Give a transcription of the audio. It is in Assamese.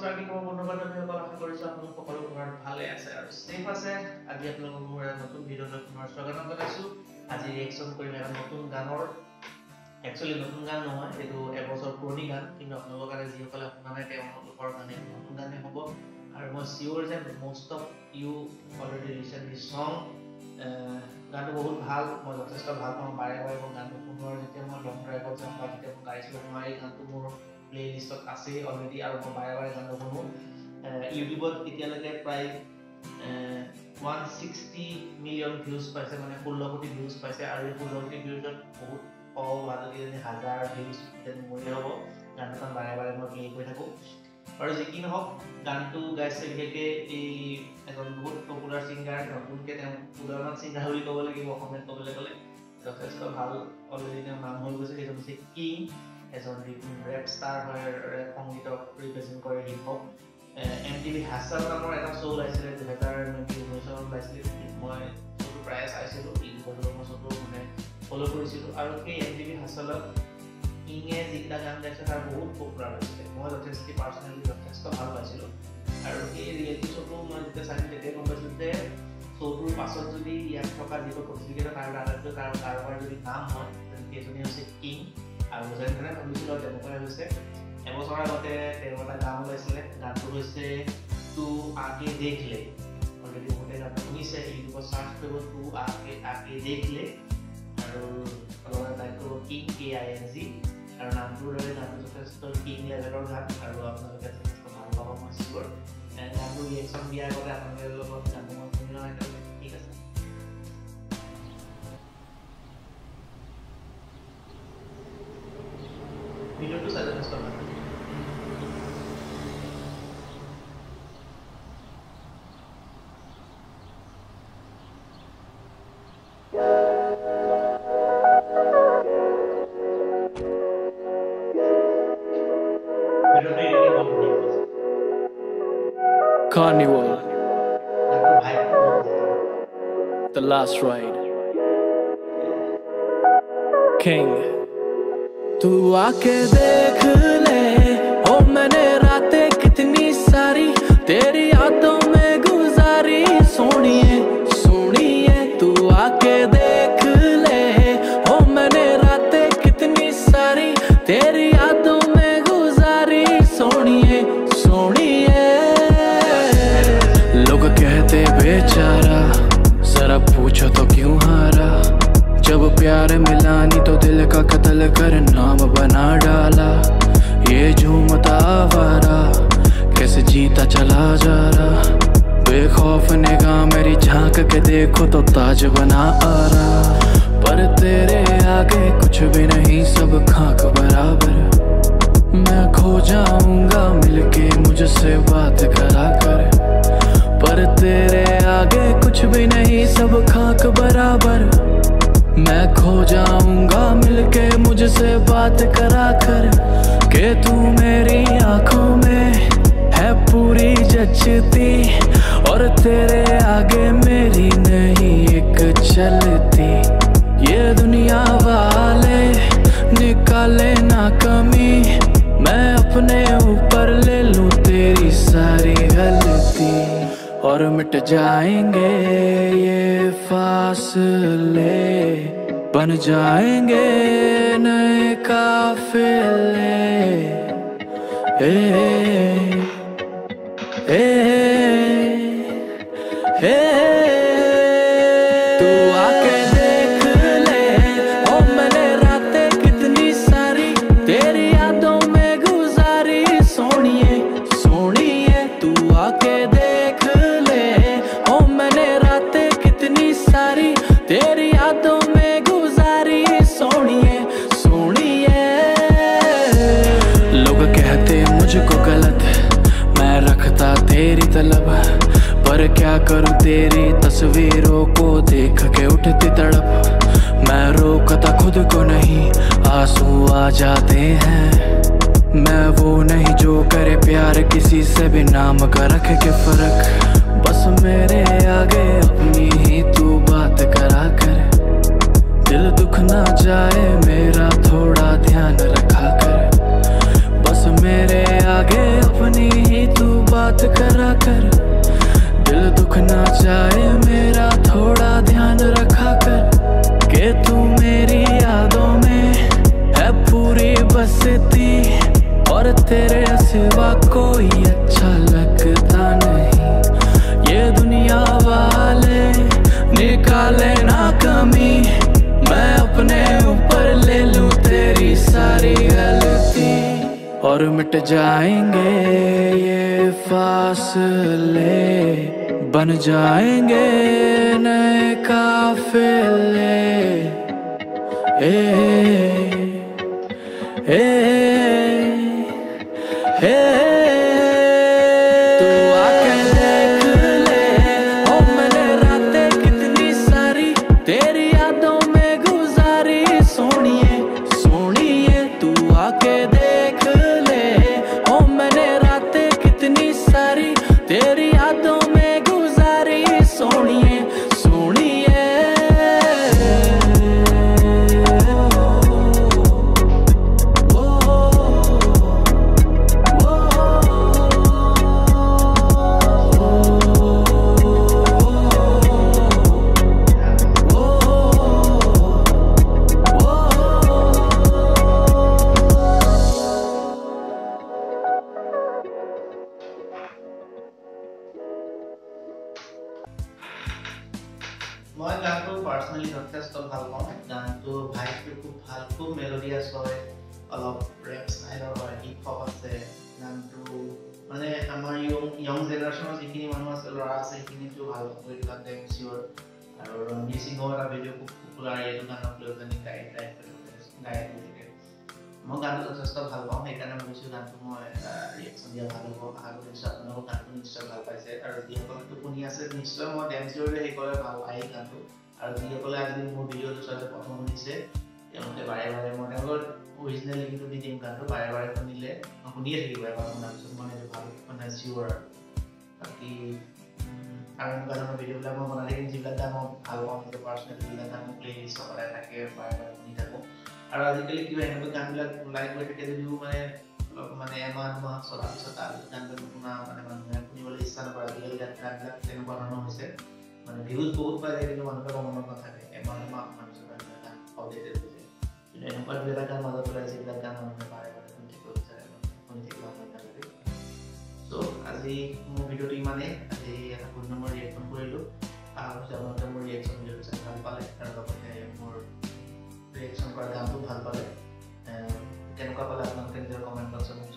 নমস্কাৰ কি খবৰ বন্ধু বান্ধৱীসকল? আশা কৰিছোঁ আপোনালোক সকলো ঘৰত ভালে আছে আৰু ছেফ আছে। আজি আপোনালোকক মোৰ এটা নতুন ভিডিঅ'লৈ পুনৰ স্বাগতম জনাইছোঁ। আজি ৰিয়েকশ্যন কৰিম এটা নতুন গানৰ। একচুৱেলি নতুন গান নহয় এইটো এবছৰ পুৰণি গান কিন্তু আপোনালোকৰ কাৰণে যিসকলে শুনা নাই তেওঁলোকৰ কাৰণে নতুন গানেই হ'ব। আৰু মই চিয়'ৰ যে most of you already this song গানটো বহুত ভাল মই যথেষ্ট ভাল পাওঁ। বাৰে বাৰে মই গানটো শুনোৱাৰ যেতিয়া মই লং ড্ৰাইভত যাওঁ বা যেতিয়া মই গাড়ী চলাব নোৱাৰি গানটো মোৰ প্লে লিষ্টত আছেই অলৰেডি আৰু মই বাৰে বাৰে গানটো শুনো ইউটিউবত এতিয়ালৈকে প্ৰায় ওৱান ছিক্সটি মিলিয়ন ভিউজ পাইছে মানে ষোল্ল কোটি ভিউজ পাইছে আৰু এই ষোল্ল কোটি ভিউজত বহুত কম ভালকেইজনী হাজাৰ ভিউজ যেন মোৰে হ'ব গানখন বাৰে বাৰে মই প্লে কৰি থাকোঁ। আৰু যি কি নহওক গানটো গাইছে বিশেষকৈ এই এজন বহুত পপুলাৰ ছিংগাৰ নতুনকৈ তেওঁ উদয়মান ছিংগাৰ বুলি ক'ব লাগিব অসমীয়াত ক'বলৈ গ'লে। যথেষ্ট ভাল অলৰেডি তেওঁ নাম হৈ গৈছে সেইজন হৈছে কিং এজন ৰেপ ষ্টাৰ হয় ৰেপ সংগীতক ৰিপ্ৰেজেণ্ট কৰে hip hop M T V hustle নামৰ এটা শ্ব' ওলাইছিলে দুহেজাৰ ঊনৈছ চনত ওলাইছিলে মই শ্ব'টো প্ৰায়ে চাইছিলোঁ ইউটিউবত মই শ্ব'টো মানে ফ'ল' কৰিছিলোঁ আৰু সেই এম টি ভি হাছালত কিঙে যিকেইটা গান গাইছে তাৰ বহুত পপুলাৰ হৈছিলে মই যথেষ্ট পাৰ্চনেলি যথেষ্ট ভাল পাইছিলোঁ আৰু এই ৰিয়েলিটি শ্ব'টো মই যেতিয়া চাইছিলোঁ তেতিয়াই গম পাইছিলোঁ যে শ্ব'টোৰ পাছত যদি ইয়াত থকা যিবোৰ প্ৰতিযোগিতা তাৰ আটাইতকৈ তাৰ কাৰোবাৰ যদি নাম হয় তেন্তে সেইজনী হৈছে কিং আৰু যেনেধৰণে ভাবিছিলোঁ তেনেকুৱাই হৈছে এবছৰ আগতে তেওঁ এটা গান ওলাইছিলে গানটো হৈছে টু আগে দেখলে। অলৰেডি বহুতে গানটো শুনিছে ইউটিউবত চাৰ্চ কৰিব টু আগে আগে দেখলে। আৰু টাইপ কৰিব king K I N G. আৰু নামটোৰ দৰে গানটো যথেষ্ট কিং লেভেলৰ গান আৰু আপোনালোকে যথেষ্ট ভাল পাব মই গানটো ৰিয়েকশ্যন দিয়াৰ আগতে আপোনালোকৰ লগত গানটো মই শুনি লওঁ Carnival. The Last Ride. King. तू आके देख ले ओ maine रातें प्यार मिला नहीं तो दिल का कत्ल कर नाम बना डाला। ये झूमता आवारा कैसे जीता चला जा रहा। बेखौफ निगाह मेरी झाँक के देखो तो ताज बना आ रहा। पर तेरे आगे कुछ भी नहीं, सब खाक बराबर। मैं खो जाऊँगा, मिलके मुझसे बात करा कर। पर तेरे आगे कुछ भी नहीं, सब खाक बात करा कर के तू मेरी आँखों में है पूरी जचती और तेरे आगे मेरी नहीं एक चलती। ये दुनिया वाले निकाले ना कमी, मैं अपने ऊपर ले लूँ तेरी सारी गलती। और मिट जाएँगे ये फासले। बन जाएँगे नए काफिले। ए, ए, ए, ए, ए, ए, ए, ए, ए क्या करूँ तेरी तस्वीरों को देख के उठती तड़प? मैं रोकता खुद को नहीं, आँसू आ जाते हैं। मैं वो नहीं जो करे प्यार किसी से भी, नाम का रख के फ़र्क। बस मेरे आगे अपनी ही तू बात करा कर। दिल दुख ना जाए मेरा और मिट जाएँगे ये फासले। बन जाएँगे नए काफिले। ए, ए, ए, জেনেৰেশ্যনৰ যিখিনি মানুহ আছে ল'ৰা আছে সেইখিনিতো ভাল এইটো গান ডেম চিয়'ৰ আৰু ৰণবীৰ সিঙৰ এটা ভিডিঅ' খুব পপুলাৰ এইটো গানক লৈ পেলাই গাই গাই গাই গতিকে মই গানটো যথেষ্ট ভাল পাওঁ সেইকাৰণে ভাবিছোঁ গানটো মই ৰিয়েকশ্যন দিয়া ভাল হ'ব। আশা কৰিছোঁ আপোনালোকৰ গানটো নিশ্চয় ভাল পাইছে। আৰু যিসকলেতো শুনি আছে নিশ্চয় মই ডেন্স চিয়'ৰে সেইসকলে ভাল পায় গানটো। আৰু যিসকলে আজি মোৰ ভিডিঅ'টো চাই প্ৰথম শুনিছে তেওঁলোকে বাৰে বাৰে মই তেওঁলোকৰ অৰিজিনেল লিংকটো দি দিম গানটো বাৰে বাৰে শুনিলে শুনিয়ে থাকিব এবাৰ শুনাৰ পিছত মই সেইটো ভাল মানে চিয়'ৰ আৰু বাকী আৰু এনেকুৱা ভিডিঅ'বিলাক মই বনাই থাকিম, যিবিলাক গান মই ভালো পাৰ্চনেল যিবিলাক গান মোৰ প্লে লিষ্টত সদায় থাকে শুনি থাকোঁ। আৰু আজিকালি কিবা এনেকুৱা গানবিলাক ওলাই গৈ থাকে যদিও মানে অলপ মানে এমাহ, দুমাহ চলাৰ পিছত তাৰ গানবিলাক নুশুনা মানে মানুহে শুনিবলৈ ইচ্ছা নকৰে। আজিকালি গানবিলাক তেনেকুৱা ধৰণৰ হৈছে। মানে ভিউজ বহুত পাই যায়, কিন্তু মানুহবিলাকৰ মনত নাথাকে। এমাহ, দুমাহ মান পিছত গান আপডেটেড হৈ যায়। কিন্তু এনেকুৱা দুই এটা গান মাজত ওলাই যিবিলাক গান মানুহে বাৰে বাৰে শুনি থাকিব বিচাৰে শুনি থাকিব আজি মোৰ ভিডিঅ'টো ইমানেই। আজি এটা শূন্য মই ৰিয়েকশ্যন কৰিলোঁ। কৰিছোঁ আপোনালোকে মোৰ ৰিয়েকশ্যন ভিডিঅ'টো চাই ভাল পালে আৰু লগতে মোৰ ৰিয়েকশ্যন কৰা গানটো ভাল পালে। কেনেকুৱা পালে আপোনালোকে নিজৰ কমেণ্ট বক্সত মোক